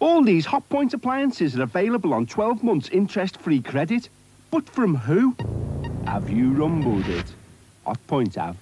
All these Hotpoint appliances are available on 12 months interest-free credit. But from who? Have you rumbled it? Hotpoint have.